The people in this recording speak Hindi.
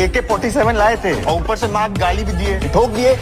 ए के फोर्टी सेवन लाए थे और ऊपर से माँ गाली भी दिए, ठोक दिए।